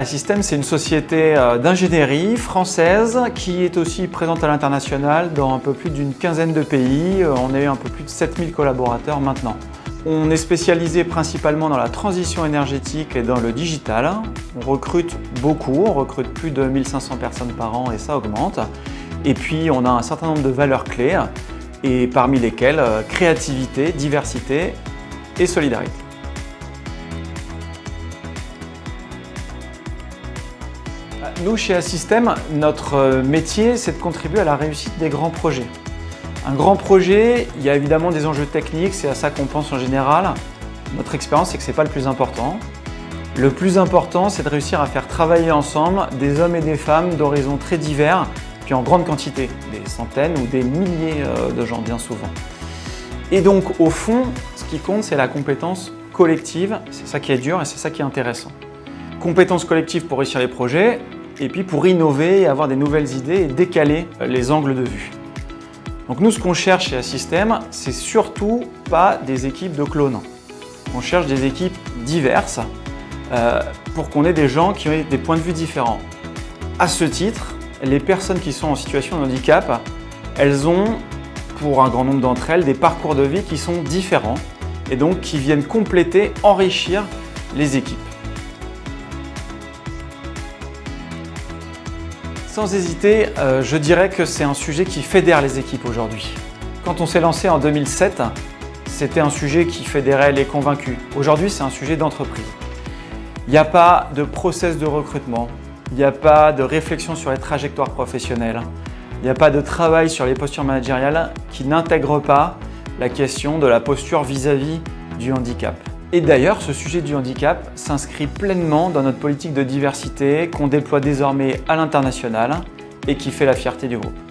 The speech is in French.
Assystem, c'est une société euh, d'ingénierie française qui est aussi présente à l'international dans un peu plus d'une quinzaine de pays. Euh, on est un peu plus de 7000 collaborateurs maintenant. On est spécialisé principalement dans la transition énergétique et dans le digital. On recrute beaucoup, on recrute plus de 1500 personnes par an et ça augmente. Et puis on a un certain nombre de valeurs clés et parmi lesquelles euh, créativité, diversité et solidarité. Nous, chez Assystem, notre euh, métier, c'est de contribuer à la réussite des grands projets. Un grand projet, il y a évidemment des enjeux techniques, c'est à ça qu'on pense en général. Notre expérience, c'est que ce n'est pas le plus important. Le plus important, c'est de réussir à faire travailler ensemble des hommes et des femmes d'horizons très divers, puis en grande quantité, des centaines ou des milliers euh, de gens bien souvent. Et donc, au fond, ce qui compte, c'est la compétence collective. C'est ça qui est dur et c'est ça qui est intéressant. Compétence collective pour réussir les projets, et puis pour innover, avoir des nouvelles idées et décaler les angles de vue. Donc nous, ce qu'on cherche chez Assystem, c'est surtout pas des équipes de clones. On cherche des équipes diverses euh, pour qu'on ait des gens qui ont des points de vue différents. À ce titre, les personnes qui sont en situation de handicap, elles ont, pour un grand nombre d'entre elles, des parcours de vie qui sont différents et donc qui viennent compléter, enrichir les équipes. Sans hésiter, euh, je dirais que c'est un sujet qui fédère les équipes aujourd'hui. Quand on s'est lancé en 2007, c'était un sujet qui fédérait les convaincus. Aujourd'hui, c'est un sujet d'entreprise. Il n'y a pas de process de recrutement, il n'y a pas de réflexion sur les trajectoires professionnelles, il n'y a pas de travail sur les postures managériales qui n'intègre pas la question de la posture vis-à-vis du handicap. Et d'ailleurs, ce sujet du handicap s'inscrit pleinement dans notre politique de diversité qu'on déploie désormais à l'international et qui fait la fierté du groupe.